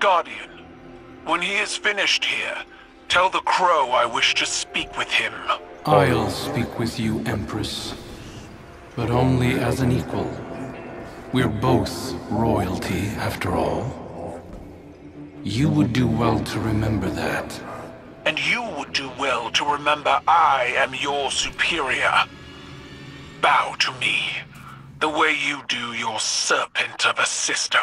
Guardian, when he is finished here, tell the Crow I wish to speak with him. I'll speak with you, Empress, but only as an equal. We're both royalty, after all. You would do well to remember that. And you would do well to remember I am your superior. Bow to me the way you do your serpent of a sister.